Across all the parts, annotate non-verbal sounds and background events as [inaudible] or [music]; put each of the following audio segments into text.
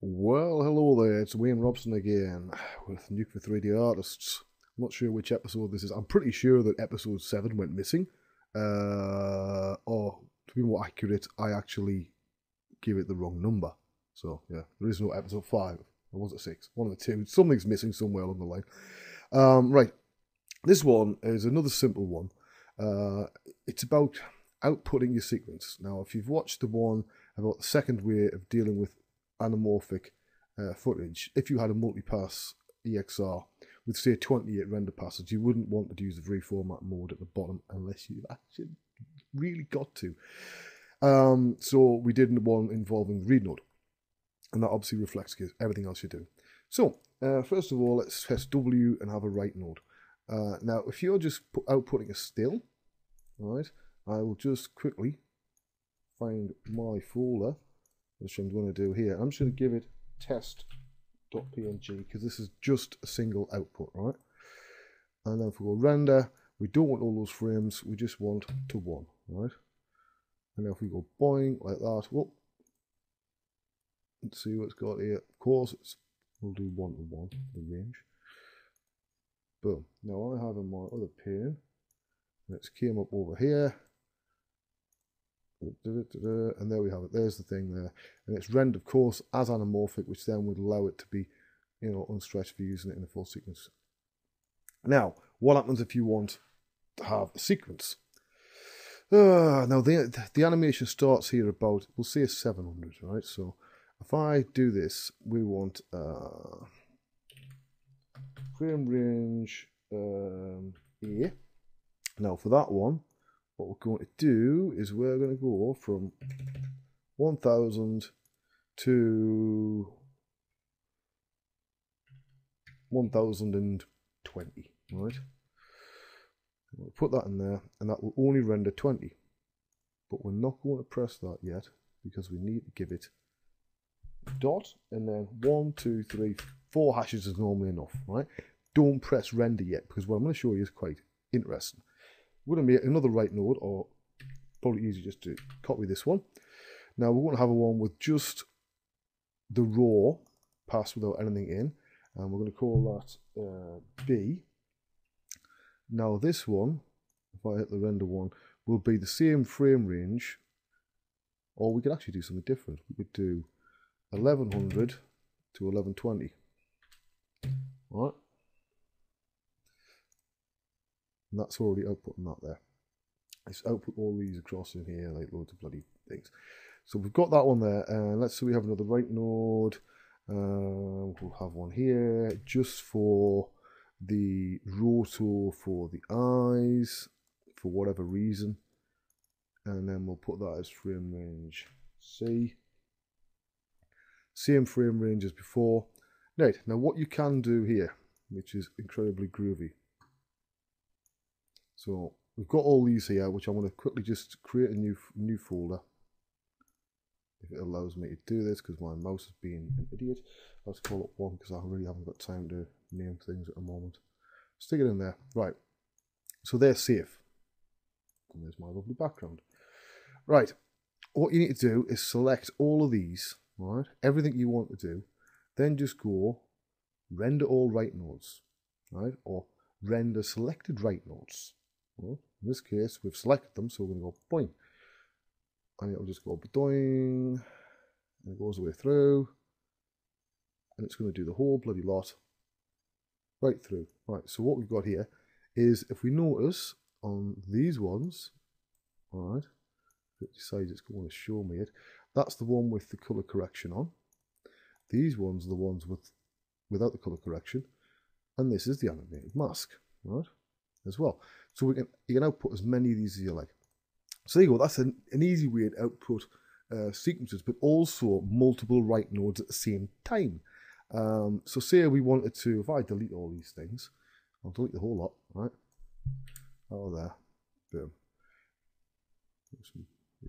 Well, hello there, it's Wayne Robson again [sighs] with Nuke for 3D Artists. I'm not sure which episode this is. I'm pretty sure that episode 7 went missing. Uh, or, to be more accurate, I actually gave it the wrong number. So, yeah, there is no episode 5. Or was it 6? One of the two. Something's missing somewhere along the line. Um, right, this one is another simple one. Uh, it's about outputting your sequence. Now, if you've watched the one about the second way of dealing with anamorphic uh, footage, if you had a multipass EXR with say 28 render passes, you wouldn't want to use the reformat node at the bottom unless you actually really got to. Um, so we did one involving read node, and that obviously reflects everything else you do. So uh, first of all, let's press W and have a write node. Uh, now, if you're just outputting a still, right, I will just quickly find my folder which I'm going to do here. I'm just going to give it test.png because this is just a single output, right? And then if we go render, we don't want all those frames, we just want to one, right? And now if we go boing like that, whoop, let's see what it's got here. Of course, it's we'll do one to one, the range. Boom. Now I have in my other pane, let's came up over here and there we have it. There's the thing there. And it's rendered, of course, as anamorphic, which then would allow it to be, you know, unstretched for using it in a full sequence. Now, what happens if you want to have a sequence? Uh, now, the, the animation starts here about, we'll see a 700, right? So, if I do this, we want uh, frame range um, here. Now, for that one, what we're going to do is we're going to go from 1000 to 1020 right? We'll put that in there and that will only render 20 but we're not going to press that yet because we need to give it dot and then one two three four hashes is normally enough right? Don't press render yet because what I'm going to show you is quite interesting we're going to make another write node, or probably easy just to copy this one. Now we're going to have a one with just the raw pass without anything in, and we're going to call that uh, B. Now this one, if I hit the render one, will be the same frame range, or we could actually do something different. We could do 1100 to 1120. All right. And that's already outputting that there. Let's output all these across in here, like loads of bloody things. So we've got that one there, and uh, let's say we have another write node. Um, we'll have one here just for the roto for the eyes, for whatever reason. And then we'll put that as frame range C. Same frame range as before. Right, now what you can do here, which is incredibly groovy, so we've got all these here, which I want to quickly just create a new new folder. If it allows me to do this, because my mouse is being an idiot. Let's call it one, because I really haven't got time to name things at the moment. Stick it in there. Right. So they're safe. And there's my lovely background. Right. What you need to do is select all of these, right? Everything you want to do. Then just go render all write nodes, right? Or render selected write nodes. Well, in this case, we've selected them, so we're going to go boing. And it'll just go boing. And it goes the way through. And it's going to do the whole bloody lot right through. Right, so what we've got here is if we notice on these ones, all right, it decides it's going to show me it, that's the one with the color correction on. These ones are the ones with without the color correction, and this is the animated mask, right, as well. So we can you can output as many of these as you like. So there you go. That's an, an easy way to output uh, sequences, but also multiple write nodes at the same time. Um, so say we wanted to, if I delete all these things, I'll delete the whole lot, right? Oh, there. Boom.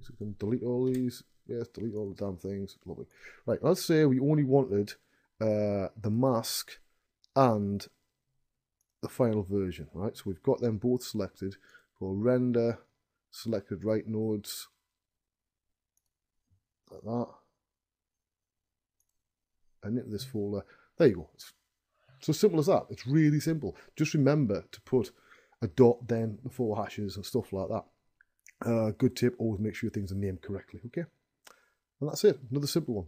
So can delete all these. Yes, delete all the damn things. Lovely. Right, let's say we only wanted uh, the mask and the final version, right? So we've got them both selected. Go render, selected write nodes, like that. and into this folder. There you go. It's so simple as that. It's really simple. Just remember to put a dot, then the four hashes and stuff like that. Uh, good tip, always make sure things are named correctly, okay? And that's it, another simple one.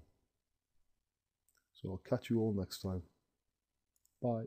So I'll catch you all next time. Bye.